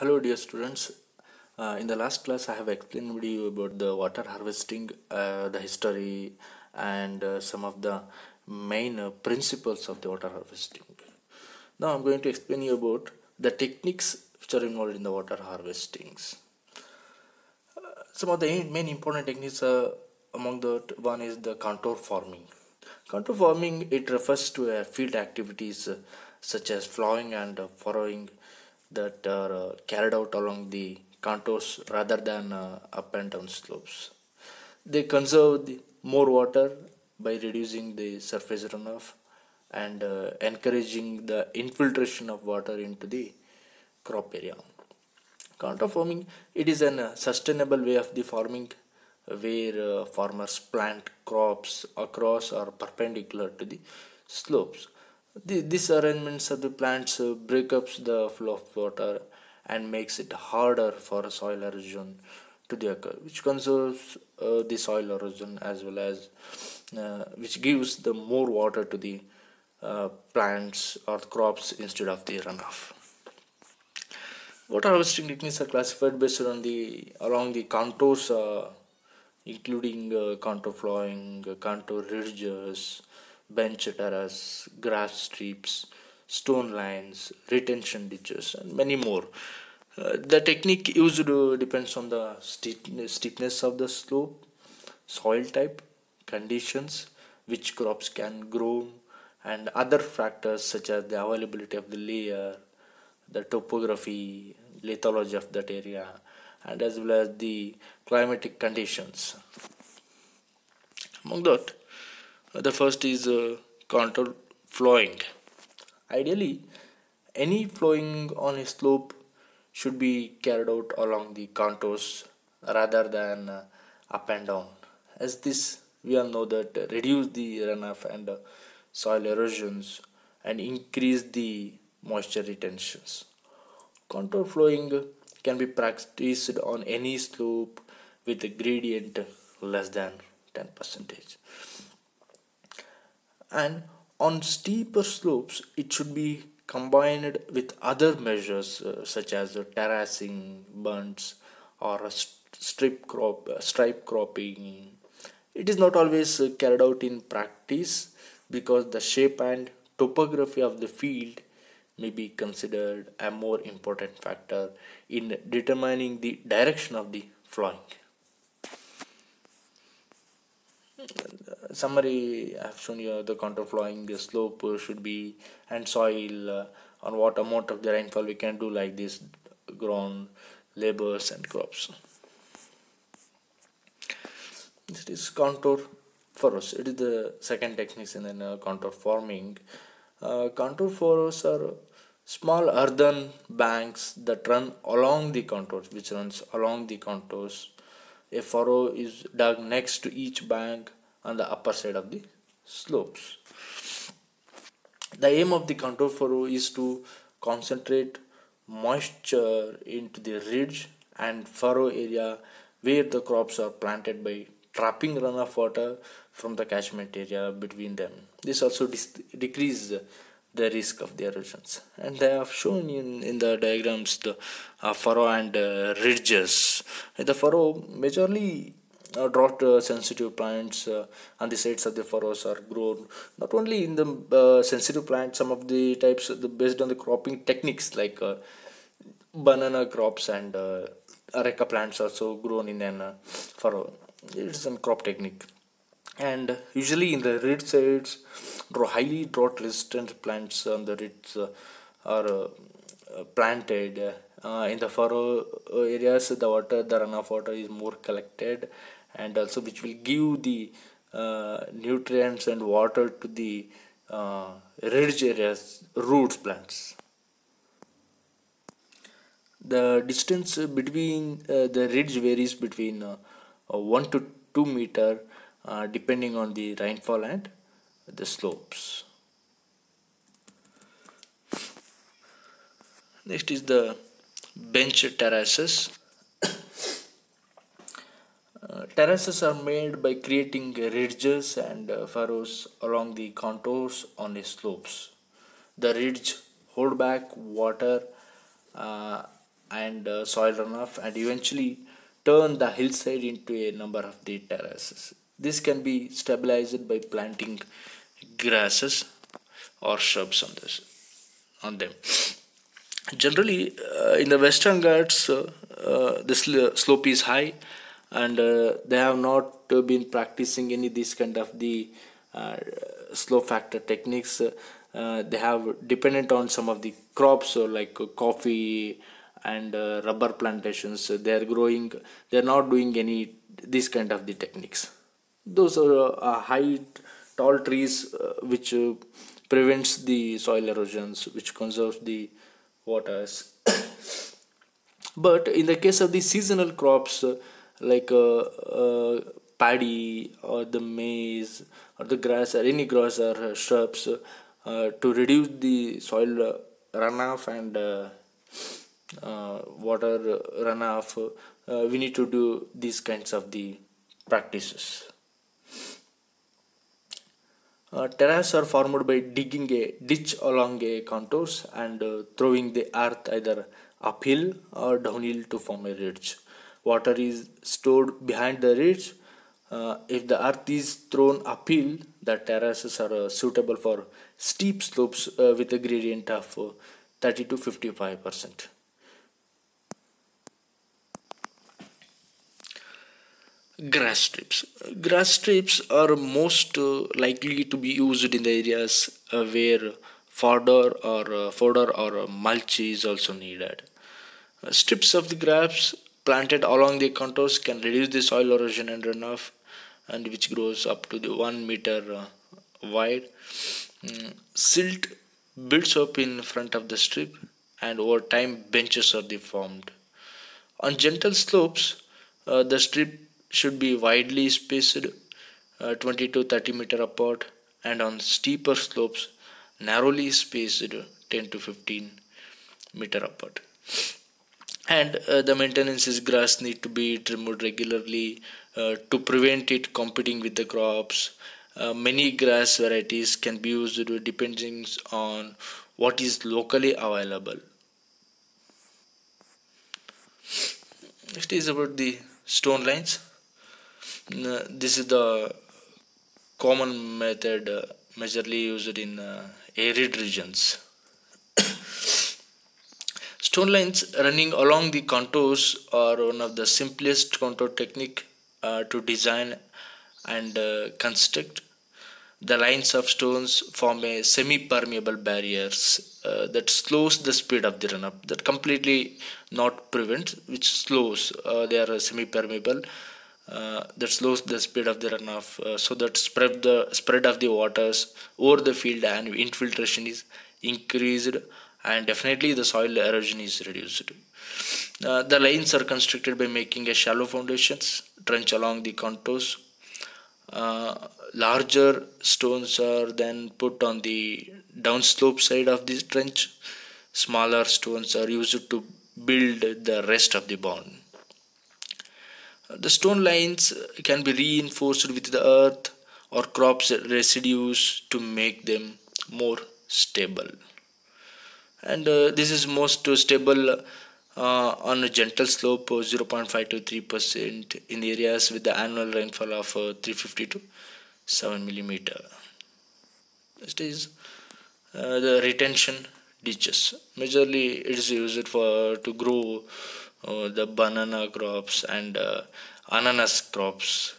Hello dear students. Uh, in the last class I have explained you about the water harvesting, uh, the history and uh, some of the main uh, principles of the water harvesting. Now I'm going to explain you about the techniques which are involved in the water harvestings. Uh, some of the main important techniques uh, among the one is the contour farming. Contour farming it refers to field activities uh, such as ploughing and furrowing that are uh, carried out along the contours rather than uh, up and down slopes. They conserve the more water by reducing the surface runoff and uh, encouraging the infiltration of water into the crop area. Contour farming it is a uh, sustainable way of the farming where uh, farmers plant crops across or perpendicular to the slopes the, this arrangements of the plants uh, break up the flow of water and makes it harder for soil erosion to the occur which conserves uh, the soil erosion as well as uh, which gives the more water to the uh, plants or crops instead of the runoff. Water harvesting techniques are classified based on the along the contours uh, including uh, contour ploughing contour ridges bench terrace, grass strips, stone lines, retention ditches, and many more. Uh, the technique used uh, depends on the steepness of the slope, soil type, conditions, which crops can grow, and other factors such as the availability of the layer, the topography, lithology of that area, and as well as the climatic conditions. Among that, the first is uh, contour ploughing. Ideally any ploughing on a slope should be carried out along the contours rather than uh, up and down. As this we all know that reduce the runoff and uh, soil erosions and increase the moisture retentions. Contour ploughing can be practiced on any slope with a gradient less than 10 percentage and on steeper slopes it should be combined with other measures uh, such as uh, terracing bunds or strip crop uh, stripe cropping. It is not always uh, carried out in practice because the shape and topography of the field may be considered a more important factor in determining the direction of the ploughing summary I have shown you the contour ploughing the slope should be and soil uh, on what amount of the rainfall we can do like this ground labors and crops. This is contour furrows it is the second technique in the uh, contour farming. Uh, contour furrows are small earthen banks that run along the contours which runs along the contours. A furrow is dug next to each bank on the upper side of the slopes. The aim of the contour furrow is to concentrate moisture into the ridge and furrow area where the crops are planted by trapping runoff water from the catchment area between them. This also decreases the risk of the erosions and I have shown in, in the diagrams the uh, furrow and uh, ridges. The furrow majorly drought uh, sensitive plants uh, on the sides of the furrows are grown. Not only in the uh, sensitive plants some of the types the, based on the cropping techniques like uh, banana crops and uh, areca plants also grown in an uh, furrow. It's a crop technique. And usually in the ridge sides highly drought resistant plants on the ridge are planted uh, in the furrow areas the water the runoff water is more collected and also which will give the uh, nutrients and water to the uh, ridge areas roots plants. The distance between uh, the ridge varies between uh, 1 to 2 meter uh, depending on the rainfall and the slopes. Next is the bench terraces terraces are made by creating ridges and uh, furrows along the contours on the slopes. The ridge hold back water uh, and uh, soil runoff and eventually turn the hillside into a number of the terraces. This can be stabilized by planting grasses or shrubs on this on them. Generally, uh, in the Western Ghats, uh, uh, the sl slope is high, and uh, they have not been practicing any this kind of the uh, slope factor techniques. Uh, they have dependent on some of the crops uh, like coffee and uh, rubber plantations. They are growing they are not doing any this kind of the techniques. Those are uh, high tall trees uh, which uh, prevents the soil erosions which conserves the waters. But in the case of the seasonal crops like a paddy or the maize or the grass or any grass or shrubs uh, to reduce the soil runoff and uh, uh, water runoff we need to do these kinds of the practices uh, terraces are formed by digging a ditch along a contours and uh, throwing the earth either uphill or downhill to form a ridge. Water is stored behind the ridge. Uh, if the earth is thrown uphill, the terraces are suitable for steep slopes uh, with a gradient of uh, 30 to 55 percent. Grass strips. Grass strips are most uh, likely to be used in the areas uh, where fodder or uh, fodder or mulch is also needed. Uh, strips of the grass planted along the contours can reduce the soil erosion and runoff, and which grows up to the one meter wide. Mm, silt builds up in front of the strip and over time benches are deformed. On gentle slopes, uh, the strip should be widely spaced uh, 20 to 30 meter apart and on steeper slopes narrowly spaced 10 to 15 meter apart and uh, the maintenance is grass need to be trimmed regularly uh, to prevent it competing with the crops uh, many grass varieties can be used depending on what is locally available. Next is about the stone lines. Uh, this is the common method uh, majorly used in uh, arid regions. Stone lines running along the contours are one of the simplest contour technique uh, to design and uh, construct. The lines of stones form a semi-permeable barriers uh, that slows the speed of the run-up that completely not prevents which slows uh, they are semi-permeable uh, that slows the speed of the runoff uh, so that spread the spread of the waters over the field and infiltration is increased and definitely the soil erosion is reduced. Uh, the lines are constructed by making a shallow foundations trench along the contours. Uh, larger stones are then put on the downslope side of the trench. Smaller stones are used to build the rest of the bund the stone lines can be reinforced with the earth or crops residues to make them more stable and uh, this is most stable uh, on a gentle slope 0.5 to 3 percent in areas with the annual rainfall of uh, 350 to 7 millimeter. It is uh, the retention ditches. Majorly it is used for to grow uh, the banana crops and uh, ananas crops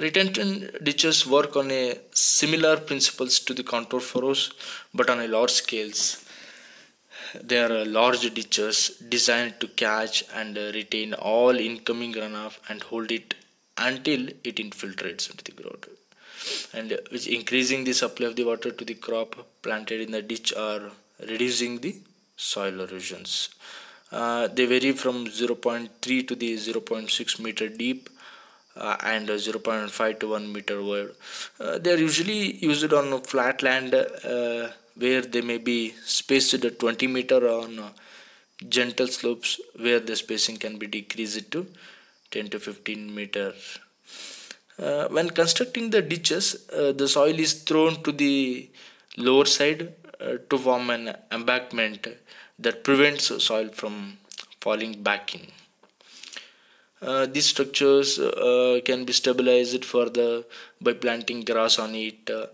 retention ditches work on a similar principles to the contour furrows but on a large scales. They are uh, large ditches designed to catch and uh, retain all incoming runoff and hold it until it infiltrates into the ground and uh, which increasing the supply of the water to the crop planted in the ditch or reducing the soil erosions. Uh, they vary from 0.3 to the 0.6 meter deep uh, and 0.5 to 1 meter wide uh, they are usually used on flat land uh, where they may be spaced at 20 meter on uh, gentle slopes where the spacing can be decreased to 10 to 15 meter. Uh, when constructing the ditches, uh, the soil is thrown to the lower side to form an embankment that prevents soil from falling back in. Uh, these structures uh, can be stabilized further by planting grass on it uh,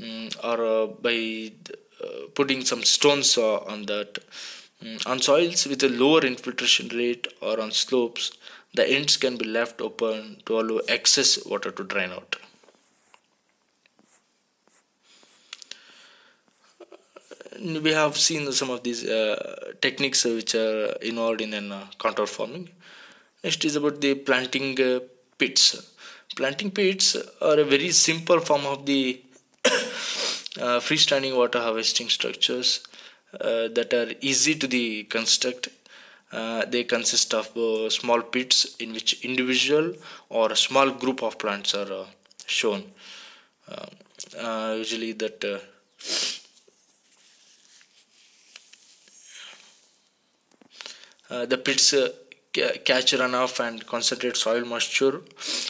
mm, or uh, by uh, putting some stones on that. Mm, on soils with a lower infiltration rate or on slopes, the ends can be left open to allow excess water to drain out. we have seen some of these uh, techniques which are involved in uh, contour farming. Next is about the planting uh, pits. Planting pits are a very simple form of the uh, freestanding water harvesting structures uh, that are easy to the construct. Uh, they consist of small pits in which individual or a small group of plants are shown. usually that Uh, the pits uh, catch runoff and concentrate soil moisture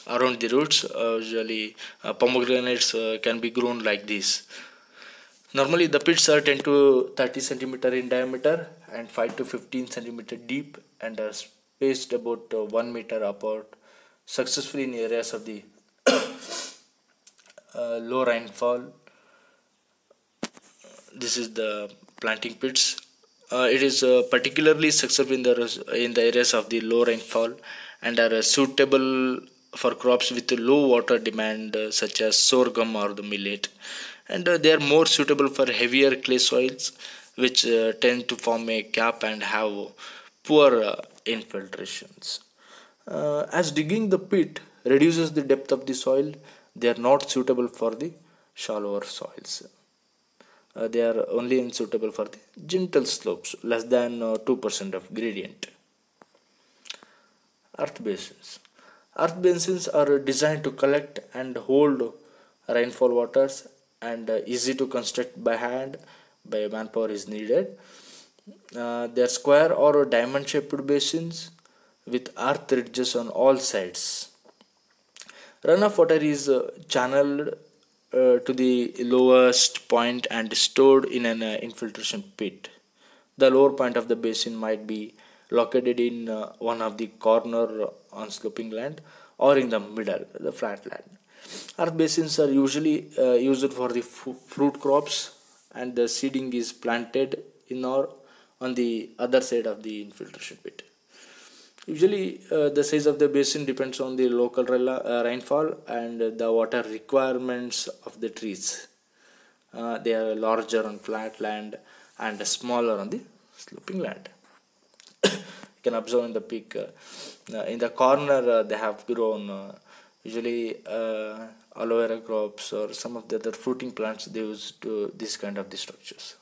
around the roots. Uh, usually, pomegranates can be grown like this. Normally, the pits are 10 to 30 centimeter in diameter and 5 to 15 centimeter deep and are spaced about 1 meter apart successfully in areas of the uh, low rainfall. This is the planting pits uh, it is uh, particularly successful in the in the areas of the low rainfall and are uh, suitable for crops with low water demand uh, such as sorghum or the millet. And uh, they are more suitable for heavier clay soils which tend to form a cap and have poor infiltrations. As digging the pit reduces the depth of the soil they are not suitable for the shallower soils uh, they are only unsuitable for the gentle slopes less than 2% uh, of gradient. Earth basins. Earth basins are designed to collect and hold rainfall waters and uh, easy to construct by hand by manpower is needed. Uh, they are square or diamond shaped basins with earth ridges on all sides. Runoff water is uh, channeled uh, to the lowest point and stored in an uh, infiltration pit. The lower point of the basin might be located in uh, one of the corner on sloping land or in the middle, the flat land. Earth basins are usually uh, used for the fruit crops and the seeding is planted in or on the other side of the infiltration pit. Usually, uh, the size of the basin depends on the local uh, rainfall and the water requirements of the trees. Uh, they are larger on flat land and smaller on the sloping land. you can observe in the peak, uh, uh, in the corner, uh, they have grown usually aloe vera crops or some of the other fruiting plants they use to this kind of the structures.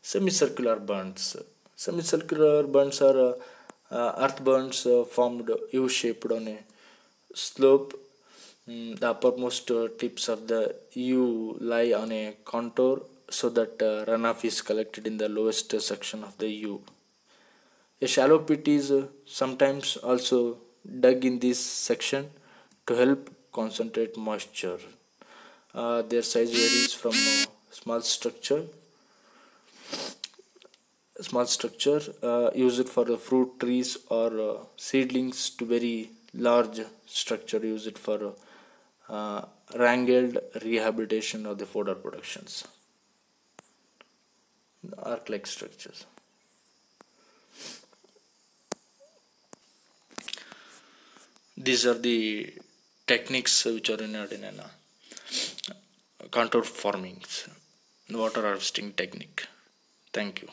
Semicircular bunds Semicircular bunds are uh, uh, earth bunds uh, formed U-shaped on a slope. Mm, the uppermost tips of the U lie on a contour so that runoff is collected in the lowest section of the U. A shallow pit is sometimes also dug in this section to help concentrate moisture. Uh, their size varies from a small structure small structure uh, use it for the fruit trees or uh, seedlings to very large structure use it for uh, wrangled rehabilitation of the fodder productions. Arc like structures. These are the techniques which are in in contour farming water harvesting technique. Thank you